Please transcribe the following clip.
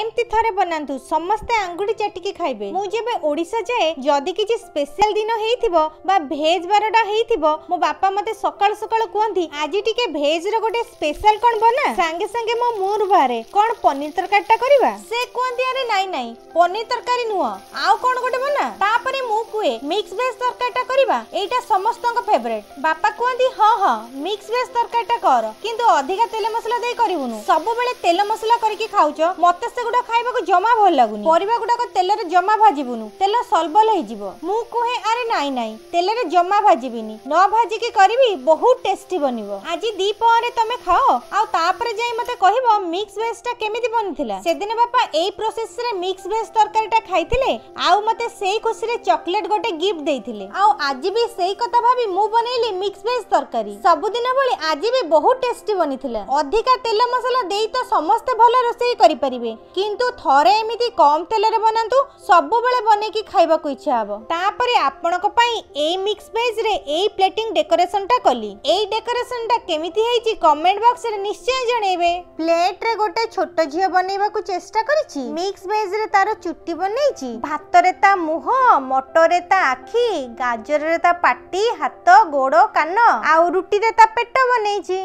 এমতি থরে বনাতু সমস্তে আঙ্গুড়ি চাটিকি খাইবে মু যেবে ওড়িশা যায়ে যদি কিছু স্পেশাল দিন হয়েছিল বা ভেজ বারটা হয়েছিল মো বাপা মতে সকাল সকাল কুহতি আজি টিকে ভেজর গোটে স্পেশাল কোন বনা সাঙ্গে সাঙ্গে মো মুর বাহারে কোন পনির তরকারিটা করিবা সে কুহতি আরে নাই নাই পনির তরকারি নুহ আউ কোন গোটে বনা ହୁଏ ମିକ୍ସ ଭେଜ୍ ତରକାରୀଟା କରିବା ଏଇଟା ସମସ୍ତଙ୍କ ଫେଭରେଟ୍ ବାପା କୁହନ୍ତି ହଁ ହଁ ମିକ୍ସ ଭେଜ୍ ତରକାରୀଟା କର କିନ୍ତୁ ଅଧିକା ତେଲ ମସଲା ଦେଇ କରିବୁନୁ ସବୁବେଳେ ତେଲ ମସଲା କରିକି ଖାଉଛ ମତେ ସେଗୁଡା ଖାଇବାକୁ ଜମା ଭଲ ଲାଗୁନି ପରିବା ଗୁଡାକ ତେଲରେ ଜମା ଭାଜିବୁନୁ ତେଲ ସଲବଲ ହେଇଯିବ ମୁଁ କୁହେ ଆରେ ନାଇଁ ନାଇଁ ତେଲରେ ଜମା ଭାଜିବିନି ନ ଭାଜିକି କରିବି ବହୁତ ଟେଷ୍ଟି ବନିବ ଆଜି ଦ୍ୱିପହରେ ତମେ ଖାଅ ଆଉ ତାପରେ ଯାଇ ମତେ କହିବ ମିକ୍ସ ଭେଜଟା କେମିତି ବନିଥିଲା ସେଦିନ ବାପା ଏଇ ପ୍ରୋସେସରେ ମିକ୍ସ ଭେଜ୍ ତରକାରୀଟା ଖାଇଥିଲେ ଆଉ ମତେ ସେଇ ଖୁସିରେ ଚକଲେଟ୍ গোটে গিফট ଦେଇଥିଲେ ଆଉ ଆଜି ବି ସେଇ କଥା ଭାବି ମୁଁ ବନେଇଲି ମିକ୍ସ ଭେଜ୍ ତରକାରୀ ସବୁଦିନ ଭଳି ଆଜି ବି ବହୁତ ଟେଷ୍ଟି ବନିଥିଲା ଅଧିକା ତେଲ ମସଲା ଦେଇ ତ ସମସ୍ତେ ଭଲ ରୋଷେଇ କରିପାରିବେ କିନ୍ତୁ ଥରେ ଏମିତି କମ୍ ତେଲରେ ବନାନ୍ତୁ ସବୁବେଳେ ବନେଇକି ଖାଇବାକୁ ଇଚ୍ଛା ହେବ ତାପରେ ଆପଣଙ୍କ ପାଇଁ ଏଇ ମିକ୍ସ ଭେଜ୍ରେ ଏଇ ପ୍ଲେଟିଂ ଡେକୋରେସନଟା କଲି ଏଇ ଡେକୋରେସନଟା କେମିତି ହେଇଛି କମେଣ୍ଟ ବକ୍ସରେ ନିଶ୍ଚୟ ଜଣେଇବେ ପ୍ଲେଟରେ ଗୋଟେ ଛୋଟ ଝିଅ ବନେଇବାକୁ ଚେଷ୍ଟା କରିଛି ମିକ୍ସ ଭେଜ୍ରେ ତାର ଚୁଟି ବନେଇଛି ଭାତରେ ତା ମୁହଁ ମଟରରେ ତା ଆଖି ଗାଜରରେ ତା ପାଟି ହାତ ଗୋଡ଼ କାନ ଆଉ ରୁଟିରେ ତା ପେଟ ବନେଇଛି